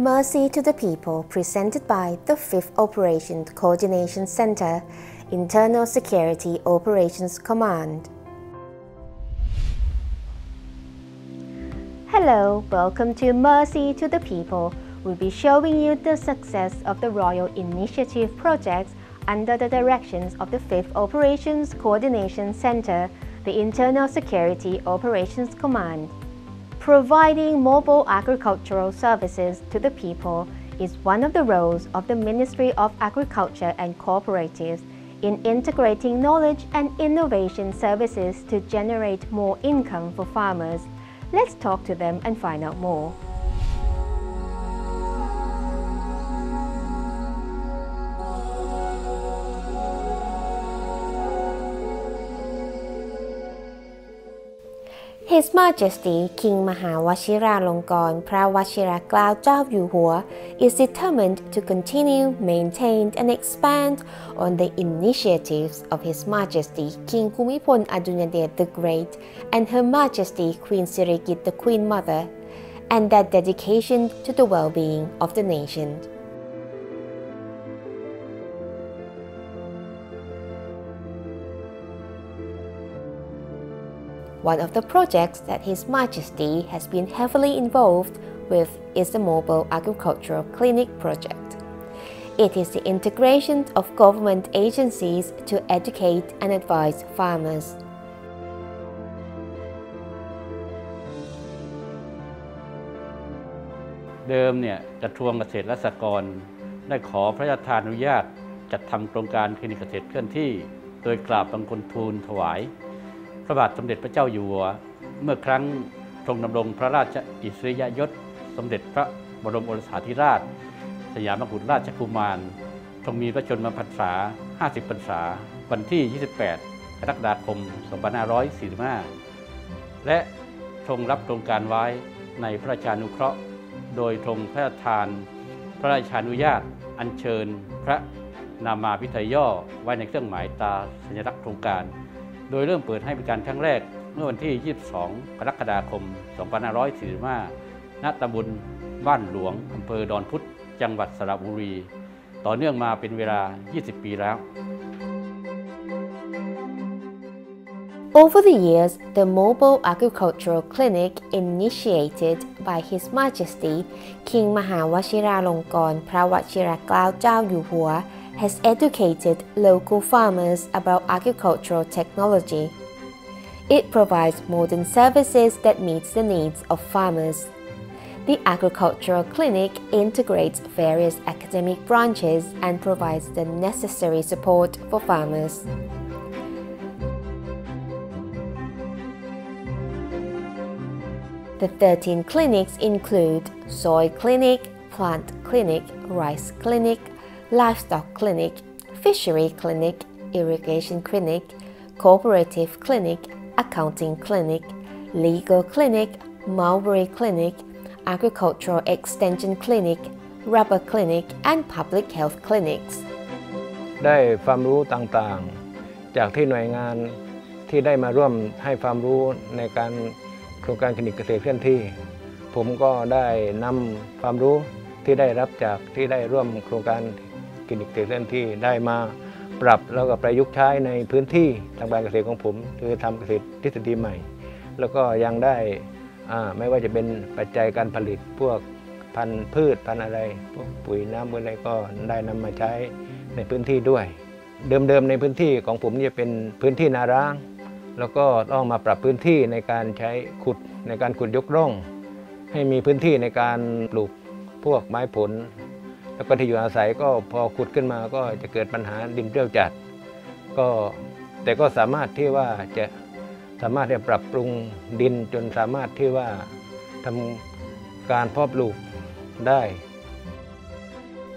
Mercy to the People presented by the 5th Operations Coordination Center, Internal Security Operations Command. Hello, welcome to Mercy to the People. We'll be showing you the success of the Royal Initiative projects under the directions of the 5th Operations Coordination Center, the Internal Security Operations Command. Providing mobile agricultural services to the people is one of the roles of the Ministry of Agriculture and Cooperatives in integrating knowledge and innovation services to generate more income for farmers. Let's talk to them and find out more. His Majesty King mahawashira Maha Vajiralongkorn Prawashiraklao Chao Yuhua is determined to continue, maintain and expand on the initiatives of His Majesty King Bhumibol Adulyadej the Great and Her Majesty Queen Sirikit the Queen Mother and that dedication to the well-being of the nation. One of the projects that His Majesty has been heavily involved with is the Mobile Agricultural Clinic project. It is the integration of government agencies to educate and advise farmers. เดิมเนี่ยกระทรวงเกษตรและสหกรณ์ได้ขอพระราชทานอนุญาตจัดทำโครงการคลินิกเกษตรเคลื่อนที่ โดยกราบบังคลทูลถวายพ ระบาทสมเด็จพระเจ้าอยู่หัว เมื่อครั้งทรงดำรงพระราชอิสริยยศ สมเด็จพระบรมโอรสาธิราช สยามกุฎราชกุมารทรงมีพระชนมพรรษา 50 พรรษา วันที่ 28 กรกฎาคม 2545 และทรงรับโครงการไว้ในพระราชานุเคราะห์ โดยทรงพระราชทาน พระราชานุญาต อัญเชิญ พระนามาพิทยย่อไว้ในเครื่องหมายตาสัญลักษณ์โครงการ โดยเริ่มเปิดให้บริการครั้งแรกเมื่อวันที่ 22 กรกฎาคม 2545ณตำบลบ้านหลวงอำเภอดอนพุธจังหวัดสระบุรี ต่อเนื่องมาเป็นเวลา 20 ปีแล้ว Over the years, the Mobile Agricultural Clinic initiated by His Majesty King Mahawashiralongkorn Prawashiraklao Chao Yuhua has educated local farmers about agricultural technology. It provides modern services that meets the needs of farmers. The Agricultural Clinic integrates various academic branches and provides the necessary support for farmers. The 13 clinics include soil clinic, plant clinic, rice clinic, livestock clinic, fishery clinic, irrigation clinic, cooperative clinic, accounting clinic, legal clinic, mulberry clinic, agricultural extension clinic, rubber clinic, and public health clinics. ได้ความรู้ต่างๆ จากที่หน่วยงานที่ได้มาร่วมให้ความรู้ในการโครงการคลินิกเกษตรเคลื่อนที่ ผมก็ได้นำความรู้ที่ได้รับจากที่ได้ร่วมโครงการ คลินิกเกษตรที่ได้มาปรับแล้วก็ประยุกต์ใช้ในพื้นที่ทางการเกษตรของผม คือทำเกษตรทฤษฎีใหม่ แล้วก็ยังได้ไม่ว่าจะเป็นปัจจัยการผลิตพวกพันธุ์พืชพันธุ์อะไรพวกปุ๋ยน้ำอะไรก็ได้นำมาใช้ในพื้นที่ด้วย เดิมๆในพื้นที่ของผมจะเป็นพื้นที่นาร้าง แล้วก็ต้องมาปรับพื้นที่ในการใช้ขุดในการขุดยกร่อง ให้มีพื้นที่ในการปลูกพวกไม้ผล แล้วก็ที่อยู่อาศัยก็พอขุดขึ้นมาก็จะเกิดปัญหาดินเปรี้ยวจัด ก็แต่ก็สามารถที่ว่าจะสามารถที่จะปรับปรุงดินจนสามารถที่ว่าทำการเพาะปลูกได้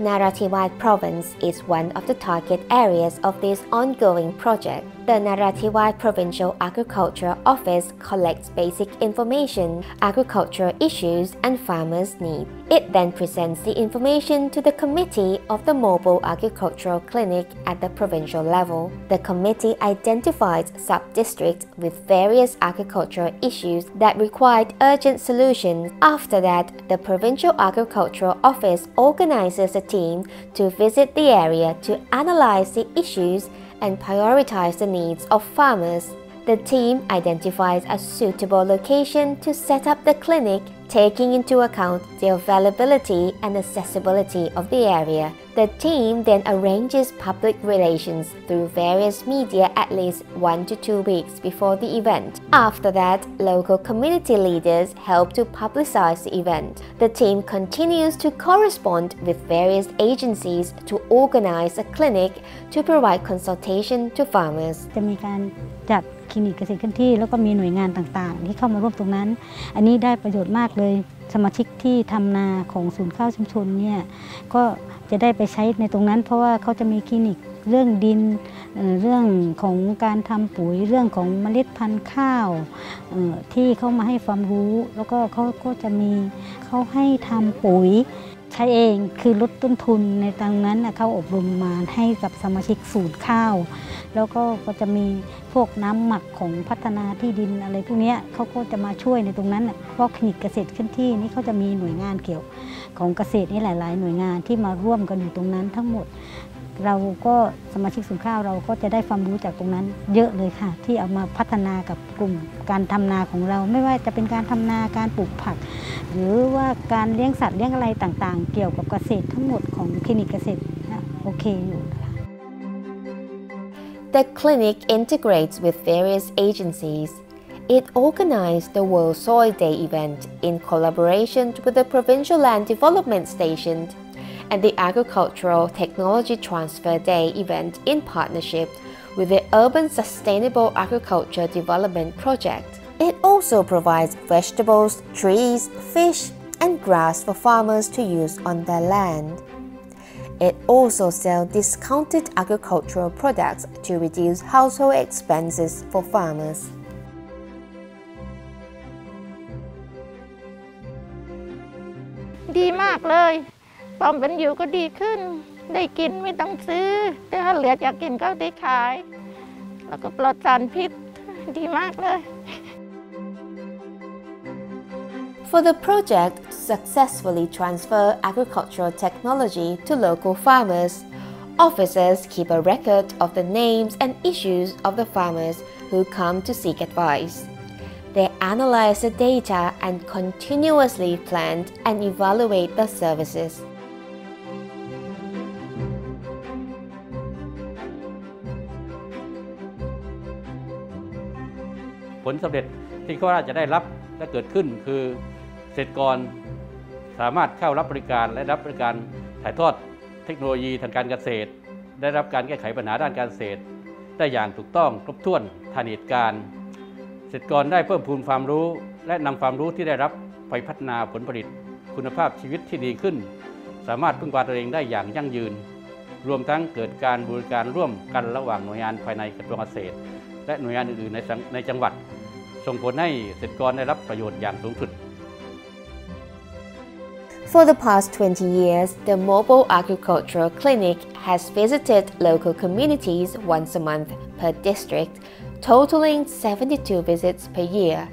Narathiwat province is one of the target areas of this ongoing project. The Narathiwat Provincial Agriculture Office collects basic information, agricultural issues, and farmers' needs. It then presents the information to the committee of the Mobile Agricultural Clinic at the provincial level. The committee identifies sub-districts with various agricultural issues that required urgent solutions. After that, the Provincial Agricultural Office organizes a team to visit the area to analyze the issues and prioritize the needs of farmers. The team identifies a suitable location to set up the clinic taking into account the availability and accessibility of the area. The team then arranges public relations through various media at least one to two weeks before the event. After that, local community leaders help to publicize the event. The team continues to correspond with various agencies to organize a clinic to provide consultation to farmers. จะมีการจัด คลินิกเกษตรเคลื่อนที่ แล้วก็มีหน่วยงานต่างๆ ที่เข้ามาร่วมตรงนั้น อันนี้ได้ประโยชน์มากเลย สมาชิกที่ทำนาของศูนย์ข้าวชุมชนเนี่ยก็จะได้ไปใช้ในตรงนั้น เพราะว่าเขาจะมีคลินิกเรื่องดินเรื่องของการทำปุ๋ยเรื่องของเมล็ดพันธุ์ข้าวที่เข้ามาให้ความรู้ แล้วก็เขาก็จะมีเขาให้ทำปุ๋ย ใช้เองคือลดต้นทุนในตรงนั้นนะเขาอบรมมาให้กับสมาชิกสูตรข้าว แล้วก็ก็จะมีพวกน้ำหมักของพัฒนาที่ดินอะไรพวกนี้เขาก็จะมาช่วยในตรงนั้นเพราะคลินิกเกษตรขึ้นที่นี่เขาจะมีหน่วยงานเกี่ยวของเกษตรนี่หลาย ๆ หน่วยงานที่มาร่วมกันอยู่ตรงนั้นทั้งหมด เราก็สมาชิกสูนย์ข้าวเราก็จะได้ความรู้จากตรงนั้น เยอะเลยค่ะ ที่เอามาพัฒนากับกลุ่มการทำนาของเรา ไม่ว่าจะเป็นการทำนาการปลูกผัก หรือว่าการเลี้ยงสัตว์เลี้ยงอะไรต่างๆ เกี่ยวกับเกษตรทั้งหมดของคลินิกเกษตรนะโอเคอยู่ The clinic integrates with various agencies. It organized the World Soil Day event in collaboration with the Provincial Land Development Station and the Agricultural Technology Transfer Day event in partnership with the Urban Sustainable Agriculture Development Project. It also provides vegetables, trees, fish, and grass for farmers to use on their land. It also sells discounted agricultural products to reduce household expenses for farmers. ดีมากเลย ความเป็นอยู่ก็ดีขึ้น ได้กินไม่ต้องซื้อถ้าเหลือจากกินก็ได้ขาย แล้วก็ปลอดสารพิษ ดีมากเลย For the project to successfully transfer agricultural technology to local farmers, officers keep a record of the names and issues of the farmers who come to seek advice. They analyze the data and continuously plan and evaluate the services. ผลสำเร็จที่เขาอาจจะได้รับและเกิดขึ้นคือเกษตรกรสามารถเข้ารับบริการและรับบริการถ่ายทอดเทคโนโลยีทางการเกษตร ได้รับการแก้ไขปัญหาด้านการเกษตร ได้อย่างถูกต้องครบถ้วนทันเหตุการณ์เกษตรกรได้เพิ่มพูนความรู้ และนำความรู้ที่ได้รับไปพัฒนาผลผลิต คุณภาพชีวิตที่ดีขึ้น สามารถพึ่งพาตัวเองได้อย่างยั่งยืน รวมทั้งเกิดการบริการร่วมกันระหว่างหน่วยงานภายในกระทรวงเกษตร และหน่วยงานอื่นๆในสังในจังหวัด ส่งผลให้เกษตรกรได้รับประโยชน์อย่างสูงสุด For the past 20 years, the Mobile Agricultural Clinic has visited local communities once a month per district, totaling 72 visits per year.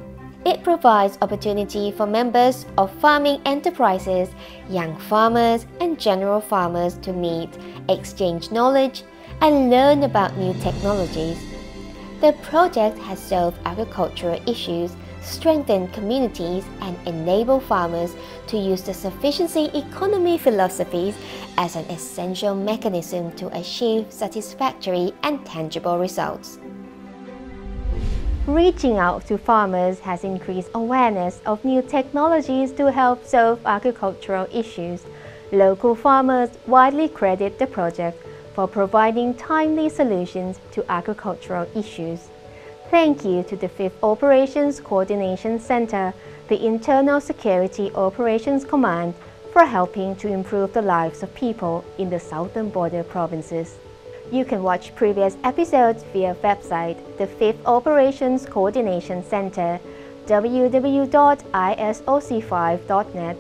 It provides opportunity for members of farming enterprises, young farmers, and general farmers to meet, exchange knowledge, and learn about new technologies. The project has solved agricultural issues, strengthened communities, and enabled farmers to use the sufficiency economy philosophies as an essential mechanism to achieve satisfactory and tangible results. Reaching out to farmers has increased awareness of new technologies to help solve agricultural issues. Local farmers widely credit the project for providing timely solutions to agricultural issues. Thank you to the 5th Operations Coordination Center, the Internal Security Operations Command, for helping to improve the lives of people in the southern border provinces. You can watch previous episodes via website, the 5th Operations Coordination Center, www.isoc5.net.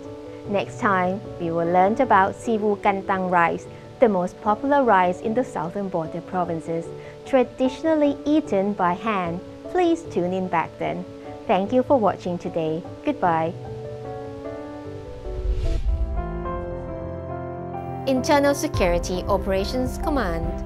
Next time, we will learn about Sivu Kantang rice, the most popular rice in the southern border provinces, traditionally eaten by hand. Please tune in back then. Thank you for watching today. Goodbye. Internal Security Operations Command